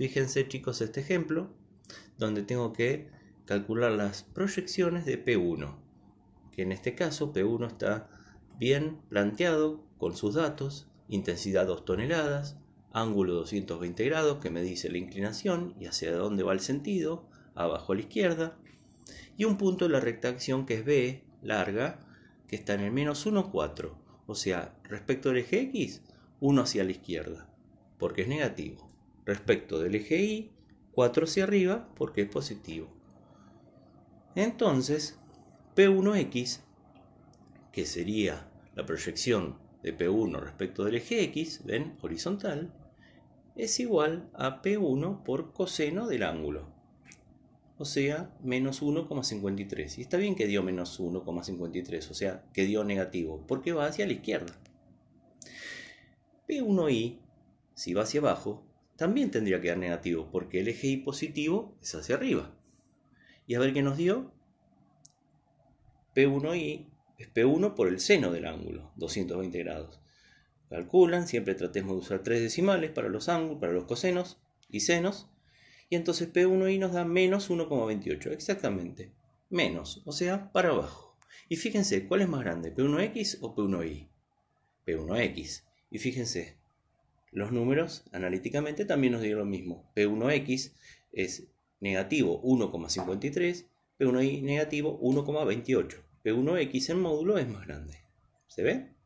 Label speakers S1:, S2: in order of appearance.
S1: Fíjense chicos este ejemplo, donde tengo que calcular las proyecciones de P1, que en este caso P1 está bien planteado con sus datos, intensidad 2 toneladas, ángulo 220 grados que me dice la inclinación y hacia dónde va el sentido, abajo a la izquierda, y un punto de la recta acción que es B, larga, que está en el menos 1, 4, o sea, respecto del eje X, 1 hacia la izquierda, porque es negativo, respecto del eje Y, 4 hacia arriba, porque es positivo. Entonces, P1X, que sería la proyección de P1 respecto del eje X, ven, horizontal, es igual a P1 por coseno del ángulo. O sea, menos 1,53. Y está bien que dio menos 1,53, o sea, que dio negativo, porque va hacia la izquierda. P1i, si va hacia abajo, también tendría que dar negativo, porque el eje Y positivo es hacia arriba. Y a ver qué nos dio. P1i es P1 por el seno del ángulo, 220 grados calculan, siempre tratemos de usar tres decimales para los ángulos, para los cosenos y senos, y entonces P1i nos da menos 1,28, exactamente, menos, o sea, para abajo. Y fíjense, ¿cuál es más grande, P1x o P1i? P1x. Y fíjense, los números analíticamente también nos dieron lo mismo. P1x es negativo 1,53, P1i negativo 1,28. P1x en módulo es más grande. ¿Se ve?